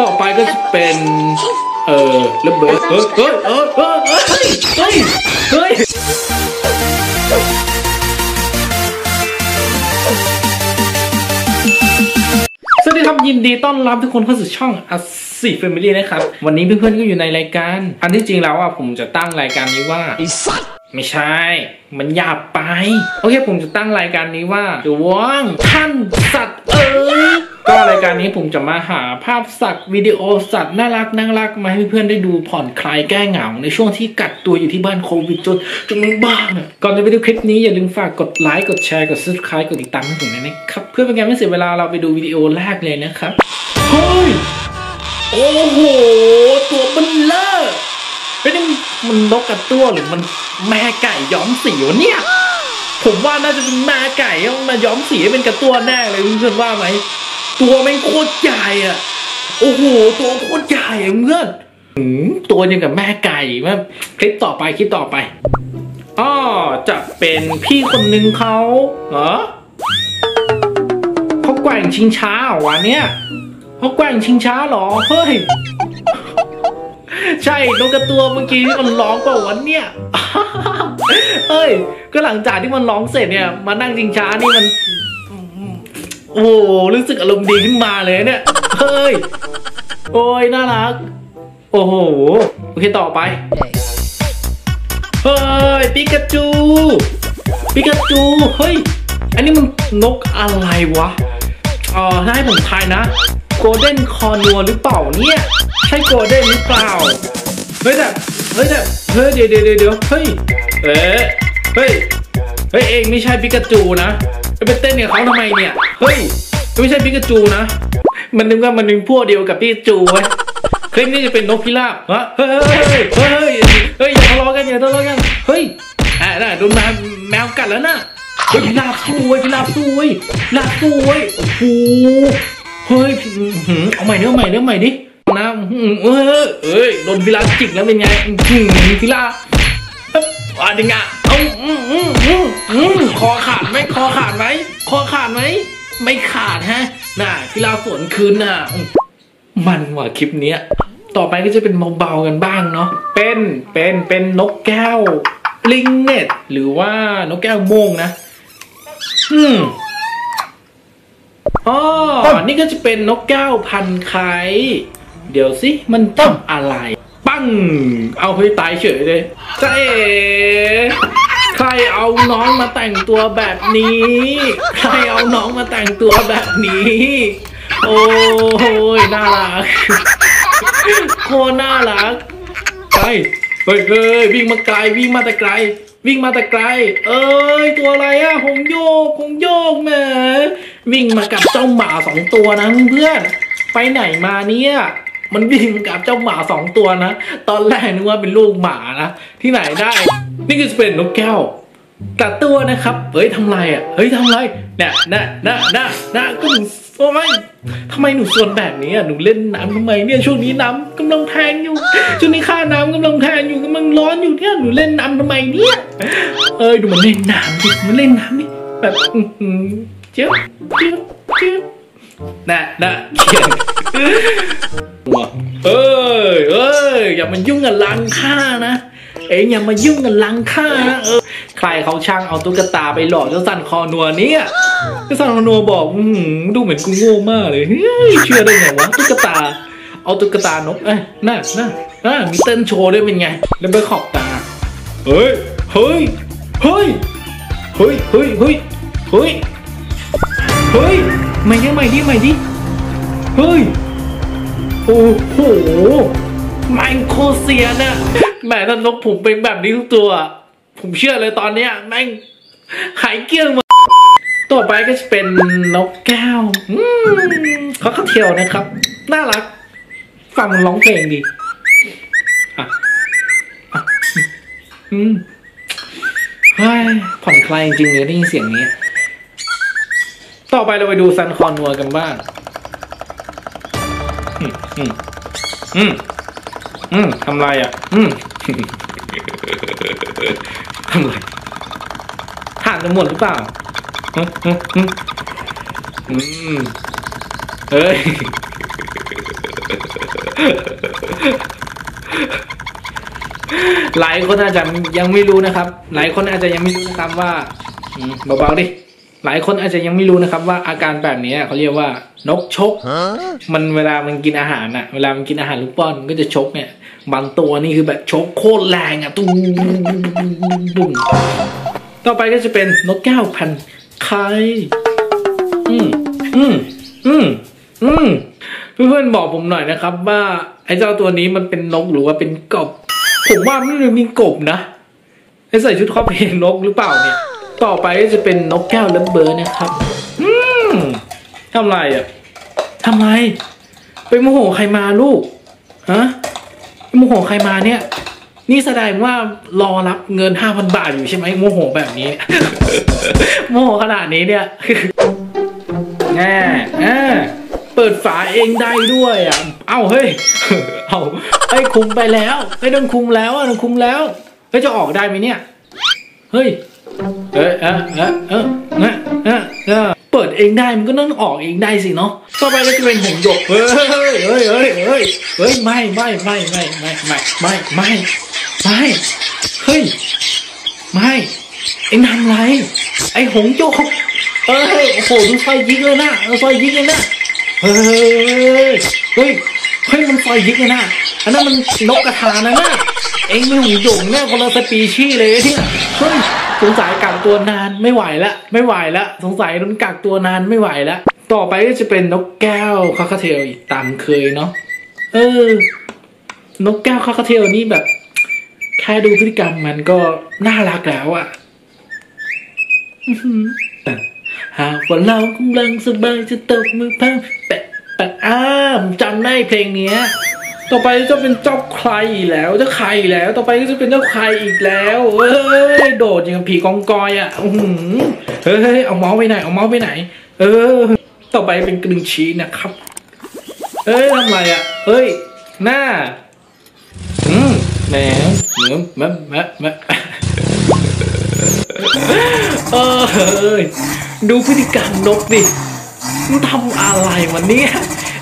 ต่อไปก็จะเป็นเออระเบิดเฮ้ยเฮ้ยเฮ้ยเฮ้ยเฮ้ยเฮ้ยสวัสดีครับยินดีต้อนรับทุกคนเข้าสู่ช่องอัสซีแฟมิลี่นะครับ วันนี้เพื่อนๆก็อยู่ในรายการ อันที่จริงแล้วอะผมจะตั้งรายการนี้ว่าไอ้สัตว์ไม่ใช่ มันหยาบไป โอเคผมจะตั้งรายการนี้ว่าจวงท่านสัตว์เอ๋ย ก็รายการนี้ผมจะมาหาภาพสัตว์วิดีโอสัตว์น่ารักน่ารักมาให้เพื่อนๆได้ดูผ่อนคลายแก้เหงา ในช่วงที่กักตัวอยู่ที่บ้านโควิดจนจนมึงบ้าเนี่ยก่อนจะไปดูคลิปนี้อย่าลืมฝากกดไลค์กดแชร์กด subscribe กดติดตามให้ผมด้วยนะครับ เพื่อเป็นการไม่เสียเวลาเราไปดูวิดีโอแรกเลยนะครับเฮ้ยโอ้โหตัวเบ้อเร่อเฮ้ยนี่มันนกกระตั้วหรือมันแม่ไก่ย้อมสีวะเนี่ยผมว่าน่าจะเป็นแม่ไก่เอามาย้อมสีให้เป็นกระตั้วแน่เลยเพื่อนว่าไหม ตัวแม่งโคตรใหญ่อะ โอ้โห ตัวโคตรใหญ่เพื่อนตัวยังกับแม่ไก่ม่คลิปต่อไปคลิปต่อไปอ้อจะเป็นพี่คนหนึ่งเขาเหรอเขาแกว่งชิงช้าเหรอวะเนี่ยเขาแกว่งชิงช้าเหรอเฮ้ยใช่นกกระตัวเมื่อกี้ที่มันร้องเปล่าวันเนี่ยเอ้ย ก็หลังจากที่มันร้องเสร็จเนี่ยมานั่งจิงช้านี่มัน โอ้โหรู้สึกอารมณ์ดีขึ้นมาเลยเนี่ย เฮ้ย โอ้ย น่ารัก โอ้โห โอเคต่อไป เฮ้ย ปิกาจู ปิกาจู เฮ้ย อันนี้มันนกอะไรวะเออถ้าให้ผมทายนะโกลเด้นคอนัวหรือเปล่าเนี่ย ใช่โกลเด้นหรือเปล่า เฮ้ยแต่ เฮ้ยแต่ เฮ้ยเดี๋ยวเดี๋ยวเดี๋ยวเฮ้ย เอ๊ะเฮ้ย เฮ้ยเองไม่ใช่ปิกาจูนะ ไปเต้นกับเขาทำไมเนี่ย เฮ้ยไม่ใช่ปิกาจูนะ มันนึกว่ามันเป็นพวกเดียวกับปิกาจูเว้ยเฮ้ยนี่จะเป็นนกพิราบฮะเฮ้ยเฮ้ยเฮ้ยเฮ้ยอย่าทะเลาะกันอย่าทะเลาะกันเฮ้ยอ่าน่ะโดนแมวแมวกัดแล้วน่ะเฮ้ยพิราบสู้เว้ยพิราบสู้เว้ยพิราบสู้เว้ยโอ้โหเฮ้ยเอาใหม่เนื้อใหม่เนื้อใหม่ดินะอื้อหือเอ้ยโดนพิราบจิกแล้วเป็นไงพิราบอ๊ะอะไรเงี้ย เอาอื้ออื้ออื้ออื้อคอขาดไหมคอขาดไหมคอขาดไหมไม่ขาดฮะ น่ะพิราบสวนคืนน่ะ มันว่ะคลิปเนี้ย ต่อไปก็จะเป็นเบาๆกันบ้างเนาะ เป็น เป็น เป็นนกแก้วลิงเน็ต หรือว่านกแก้วโม่งนะ อืมอ๋อ นี่ก็จะเป็นนกแก้วพันไข่เดี๋ยวสิ มันทำองอะไร ปั้ง เอาไปตายเฉยเลยจ้าเอ๋ใคร เอาน้องมาแต่งตัวแบบนี้ ใครเอาน้องมาแต่งตัวแบบนี้ โอ้ยน่ารักโคตรน่ารักไปเฮ้ยเฮ้ยวิ่งมาไกลวิ่งมาแต่ไกล วิ่งมาแต่ไกล เอ้ยตัวอะไรอะหงโยกหงโยกแหมวิ่งมากับเจ้าหมาสองตัวนะเพื่อนไปไหนมาเนี่ยมันวิ่งกับเจ้าหมาสองตัวนะ ตอนแรกนึกว่าเป็นลูกหมานะ ที่ไหนได้ นี่คือเป็นนกแก้ว กัดตัวนะครับ เฮ้ยทำไรอะ เฮ้ยทำไรเนี่ยน่ะน่ะน่ะน่ะก็หนูทำไมทำไมหนูส่วนแบบนี้อะ หนูเล่นน้ำทำไมเนี่ย ช่วงนี้น้ำกำลังแพงอยู่ ช่วงนี้ค่าน้ำกำลังแพงอยู่กำลังร้อนอยู่เนี่ย หนูเล่นน้ำทำไมเนี่ย เอ้ยดูมันเล่นน้ำดิมันเล่นน้ำดิแบบเจ๊ยบเจ๊ยบเจ๊ยบน่ะน่ะเขียนเอ้ยเอ้ยอย่ามายุ่งกับลังค่านะ เอ้ยอย่ามายุ่งกับลังค่านะ เอ ใครเขาช่างเอาตุ๊กตาไปหลอกเจ้าสันคอนัวเนี่ยเจ้าสันคอนัวบอกอืดูเหมือนกูโง่มากเลยเฮ้ยเชื่อได้ไงวะตุ๊กตา เอาตุ๊กตานกเอ้ยน่าน่าน่ามีเต้นโชว์ด้วยเป็นไง แล้วไปขอบตาเฮ้ยเฮ้ยเฮ้ยเฮ้ยเฮ้ยเฮ้ยเฮ้ยเฮ้ยใหม่ดิใหม่ดิใหม่ดิเฮ้ยโอ้โหแม่โครเสียนะแหมถ้านกผมเป็นแบบนี้ทุกตัว ผมเชื่อเลยตอนเนี้ยแม่งหายเกลี้ยงหมดต่อไปก็จะเป็นนกแก้วอืมเขาก็เที่ยวนะครับ น่ารัก ฟังมันร้องเพลงดีอะอืมเฮ้ยผ่อนคลายจริงเลยได้ยินเสียงนี้ ต่อไปเราไปดูซันคอนัวกันบ้าง อืม อืม อืม อืมทำไรอะ อืม ทำไรถ่านจะหมดหรือเปล่าอืมอืมอืมอืมเฮ้ยหลายคนอาจจะยังไม่รู้นะครับ หลายคนอาจจะยังไม่รู้นะครับว่าอืมเบาๆดิ หลายคนอาจจะยังไม่รู้นะครับ ว่าอาการแบบนี้เขาเรียกว่านกชก มันเวลามันกินอาหารอะเวลามันกินอาหารลูกป้อนมันก็จะชกเนี่ย บางตัวนี่คือแบบชกโคตรแรงอะตุ้มตุ้มต่อไปก็จะเป็นนกแก้วพันไข่อืมอืมอืมอืมเพื่อนๆบอกผมหน่อยนะครับ ว่าไอ้เจ้าตัวนี้มันเป็นนกหรือว่าเป็นกบ ผมว่ามันไม่มีกบนะไอ้ใส่ชุดคอเพลนกหรือเปล่าเนี่ย ต่อไปก็จะเป็นนกแก้วเลิฟเบิร์นะครับ อืมทำไรอะทำไร ไปโมโหใครมาลูก ฮะ โมโหใครมาเนี่ย นี่แสดงว่ารอรับเงินห้าพันบาทอยู่ใช่ไหมโมโหแบบนี้ โมโหขนาดนี้เนี่ยแง่แง่เปิดฝาเองได้ด้วยอะ เอ้าเฮ้ย เอาไอ้ยคุมไปแล้วไอ้ยโดนคุมแล้วอะโดนคุมแล้วเฮ้ยจะออกได้ไหมเนี่ย เฮ้ย เออเออเออเออเออ เปิดเองได้มันก็ต้องออกเองได้สิเนาะต่อไปก็จะเป็นหงหยกเฮ้ยเฮ้ยเฮ้ยเฮ้ยเฮ้ยเฮ้ยไม่ไม่ไม่ไม่ไม่ไม่ไม่ไม่ไม่เฮ้ยไม่เอ็งทำไร ไอ้หงส์หยกเอ้ยโอ้โหดูไฟยิงเลยนะไฟยิงเลยนะเฮ้ยเฮ้ยเฮ้ยมันไฟยิงเลยนะ อันนั้นมันนกกระทานะน่ะเองไม่หงส์หยกเนี่ยคนละสปีชีเลยเนี่ยเฮ้ยสงสัยกักตัวนานไม่ไหวละไม่ไหวละสงสัยโดนกักตัวนานไม่ไหวละต่อไปก็จะเป็นนกแก้ว cockatiel อีกตามเคยเนาะเออ นกแก้ว cockatiel นี่แบบ แค่ดูพฤติกรรมมันก็น่ารักแล้วอะอื้อหือหากว่าเรากำลังสบายจะตบมือพังแปะแปะอ้ามจำได้เพลงเนี้ย ต่อไปจะเป็นเจ้าใครอีกแล้วเจ้าใครอีกแล้ว ต่อไปก็จะเป็นเจ้าใครอีกแล้วเอ้ยโดดอย่างกับผีกองกอยอะอื้อหือเฮ้ยเอาเมาส์ไปไหนเอาเมาส์ไปไหน เออ ต่อไปเป็นกระดึงชีนะครับเอ้ยทำไรอะเฮ้ยหน้าอืมแหมเหมือนแมะแมะแมะเออเฮ้ยดูพฤติกรรมนกดิมึงทำอะไรวันนี้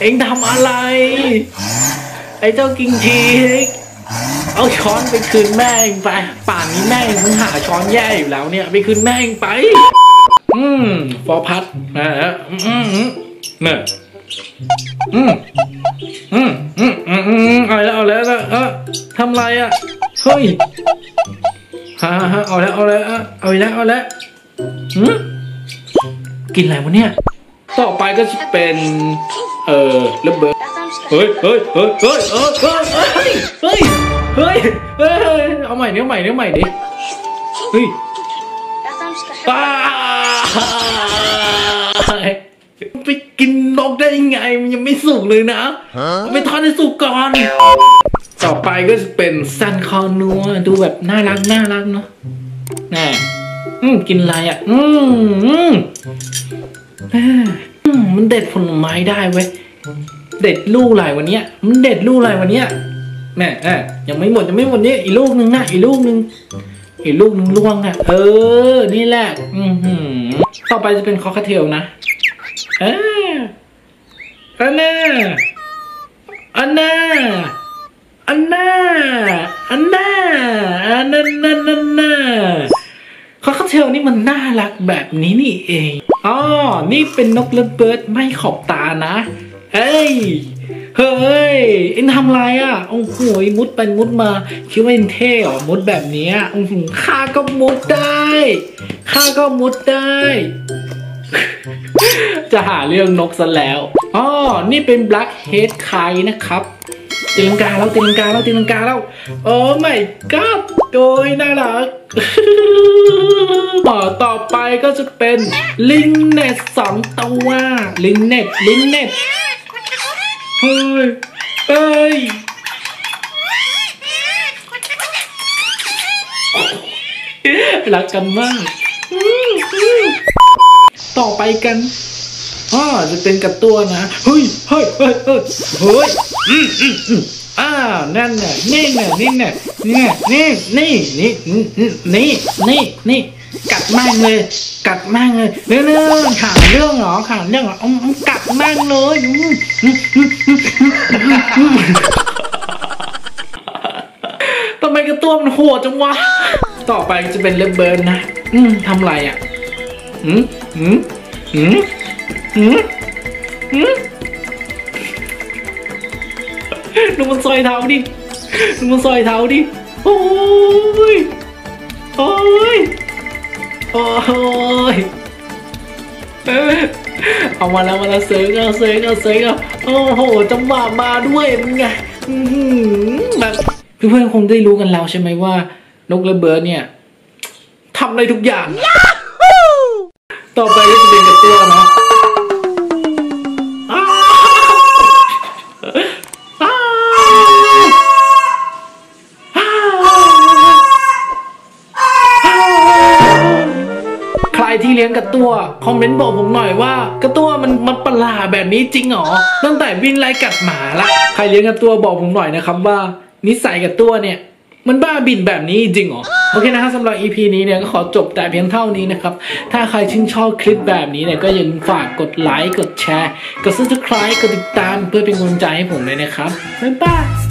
เอ็งทำอะไร อ้เจ้ากิงชีเอาช้อนไปคืนแม่เองไป ป่านนี้แม่เองมึงหาช้อนแย่อยู่แล้วเนี่ยไปคืนแม่เองไป อืมฟอพัดนะฮะอืมอืมเนี่ยอืมอืมอืมอืมอืมเอาแล้วเอาแล้วเอแล้วเออทำไรอะเฮ้ยฮ่าฮ่าเอาแล้วเอาแล้วเอาเออีกแล้วเอาแล้วหืมกินอะไรวะเนี่ย ต่อไปก็จะเป็น เออระเบิดเฮ้ยเฮ้ยเฮ้ยเฮ้ยเฮ้ยเฮ้ยเฮ้ยเฮ้ยเฮ้ยเอาใหม่เนี้ยใหม่เนี้ยใหม่ดิเฮ้ยป้าไปกินนกได้ยังไงมันยังไม่สุกเลยนะไปทอดให้สุกก่อนต่อไปก็จะเป็น sun conure ดูแบบน่ารักน่ารักเนาะน่ะอืมกินอะไรอะ อืมอื มันเด็ดผลไม้ได้เว้ย เด็ดลูกอะไรวันเนี้ย มันเด็ดลูกอะไรวันเนี้ยแม่อะยังไม่หมดยังไม่หมดนี่อีกลูกนึงนะอีกลูกนึงอีกลูกนึงร่วงอะ เออ นี่แหละ อือหือต่อไปจะเป็น cockatiel นะเอออันน่าอันน่าอันน่าอันน่าอันน่าอันน่าอันน่า cockatiel นี่มันน่ารักแบบนี้นี่เองอ๋อนี่เป็นนกเลิฟเบิร์ดไม่ขอบตานะ เอ้ย เฮ้ย เอ็งทำไรอะ โอ้โหมุดไปมุดมา คิดว่าเอ็งเท่หรอ มุดแบบนี้อือหือข้าก็มุดได้ ข้าก็มุดได้ จะหาเรื่องนกซะแล้วอ๋อนี่เป็น black head ไคนะครับ ตีลังกาแล้วตีลังกาแล้วตีลังกาแล้ว โอ้ไม่ก็โดยน่ารักต่อต่อไปก็จะเป็นลิงเน็ตสองตัวลิงเน็ตลิงเน็ตเฮ้ยเอ้ยรักกันมากต่อไปกัน พ่อจะเป็นกับตัวนะเฮ้ยเฮ้ยเฮ้ยเฮ้ยเฮ้ยอืมอืมอืมอ้าวนั่นน่ะนี่น่ะนี่น่ะนี่นี่นี่นี่นี่นี่นี่กัดมากเลย กัดมากเลยเรื่องข่าวเรื่องหรอข่าวเรื่องหรอกัดมากเลยทำไมกระตั้วมันโหดจังวะต่อไปจะเป็นเล็บเบิร์นนะทำไรอะอืมอืมอืม อืมอืมดูมันซอยเท้าดิดูมันซอยเท้าดิ โอ้ย โอ้ยโอ้ยเอ้ย เอามาแล้วมาแล้วเซิร์ฟเอาเซิร์ฟเอาเซิร์ฟเอาโอ้โหจังหวะมาด้วยเป็นไงอื้อหือแบบเพื่อนๆคงได้รู้กันแล้วใช่ไหมว่านกระเบิดเนี่ยทำได้ทุกอย่าง ต่อไปก็จะเป็นกระตัวเนาะ คอมเมนต์บอกผมหน่อยว่ากระตัวมันมันประหลาดแบบนี้จริงหรอตั้งแต่วิ่งไล่กัดหมาละใครเลี้ยงกระตัวบอกผมหน่อยนะครับว่า นิสัยกระตัวเนี่ยมันบ้าบินแบบนี้จริงหรอ โอเคนะครับสำหรับ EP นี้เนี่ยก็ขอจบแต่เพียงเท่านี้นะครับ ถ้าใครชื่นชอบคลิปแบบนี้เนี่ยก็อย่าลืมฝากกดไลค์ กดแชร์ กด subscribe กดติดตามเพื่อเป็นกำลังใจให้ผมเลยนะครับ บ๊ายบาย